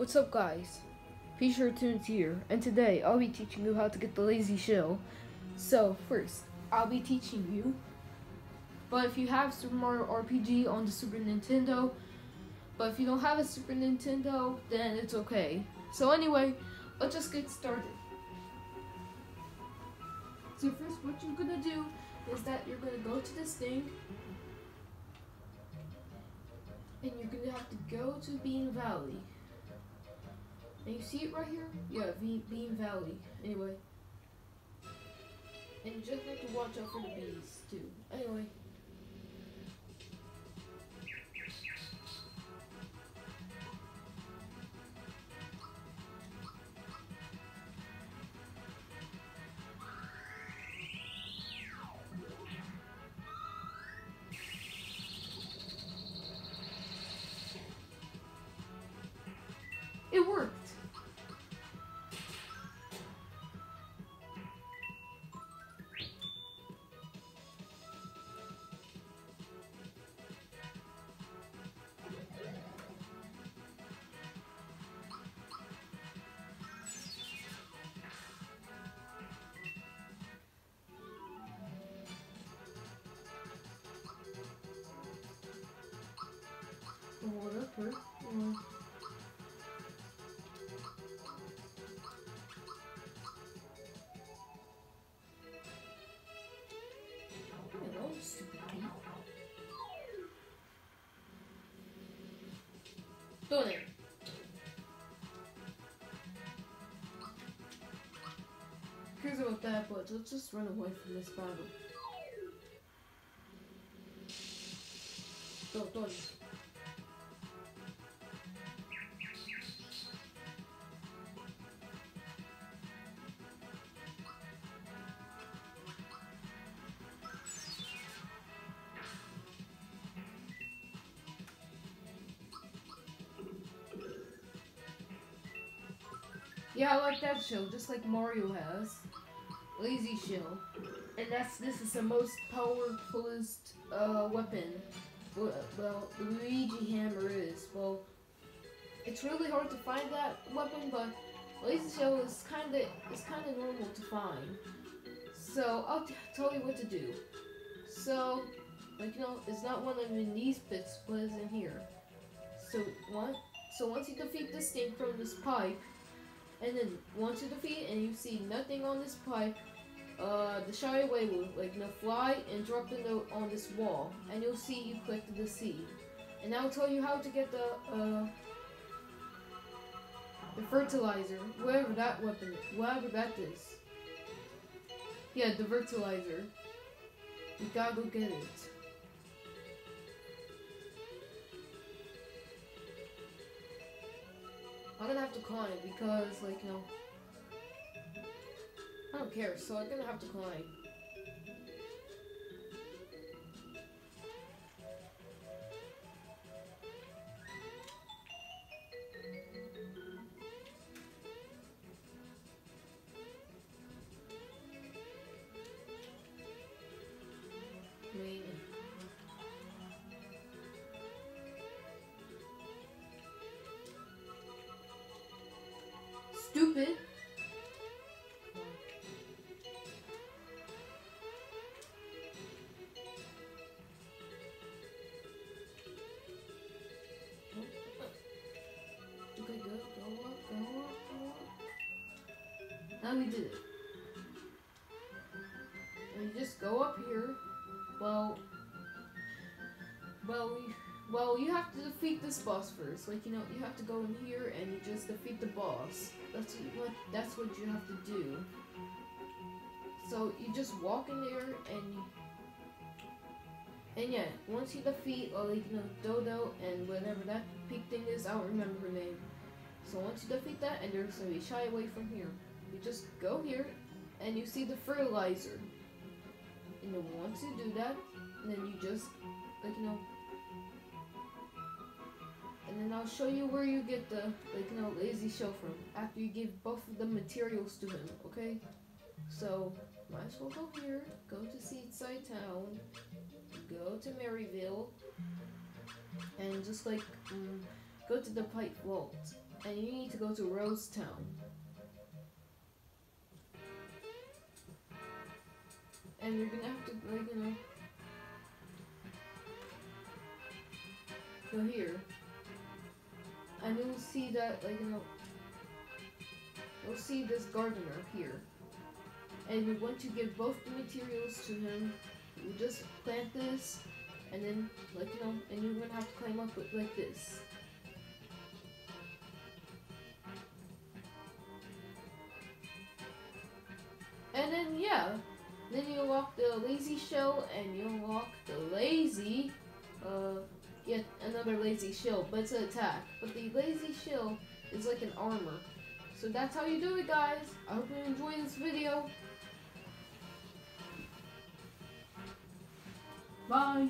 What's up guys? P-Shirt Tunes here, and today I'll be teaching you how to get the lazy shell. So first, I'll be teaching you, but if you have Super Mario RPG on the Super Nintendo, but if you don't have a Super Nintendo, then it's okay. So anyway, let's just get started. So first what you're gonna do is that you're gonna go to this thing, and you're gonna have to go to Bean Valley. And you see it right here? Yeah, v Bean Valley. Anyway. And you just have to watch out for the bees, too. Anyway. It worked. Whatever. Mm. Hello, stupid it. Cares about that, but let's just run away from this battle. Don't, don't. Yeah, I like that shell, just like Mario has. Lazy shell. And that's this is the most powerfulest uh, weapon. Well, Luigi hammer is. Well, it's really hard to find that weapon, but lazy shell is kind of it's kind of normal to find. So I'll tell you what to do. So, like you know, it's not one of in these bits, but it's in here. So one, so once you defeat this thing from this pipe, and then once you defeat and you see nothing on this pipe, uh, the shy away will like know, fly and drop the note on this wall, and you'll see you collected the seed. And I'll tell you how to get the uh, the fertilizer, whatever that weapon, whatever that is. Yeah, the fertilizer. You gotta go get it. Gonna have to climb because, like, you know, I don't care, so I'm gonna have to climb. Stupid. Okay, go, go up, go up, go up. Now we did it. And you just go up here. Well, well, we, well, you have to defeat this boss first. Like you know, you have to go in here and you just defeat the boss. That's what that's what you have to do. So you just walk in there and you, and yeah, once you defeat, well, like, you know, Dodo and whatever that pig thing is, I don't remember her name. So once you defeat that, and there's gonna be shy away from here. You just go here, and you see the fertilizer. And then once you do that, then you just, like, you know, and I'll show you where you get the, like, you know, lazy show from. After you give both of the materials to him, okay? So, might as well go here, go to Seaside Town, go to Maryville, and just, like, um, go to the Pipe Vault. and you need to go to Rose Town. And you're gonna have to, like, you know, go here. And you'll see that, like, you know, you'll see this gardener here. And you want to give both the materials to him. You just plant this, and then, like, you know, and you're gonna have to climb up with, like this. And then, yeah, then you unlock the lazy shell, and you unlock the lazy, uh, yet another lazy shell, but it's an attack. But the lazy shell is like an armor. So that's how you do it, guys. I hope you enjoyed this video. Bye.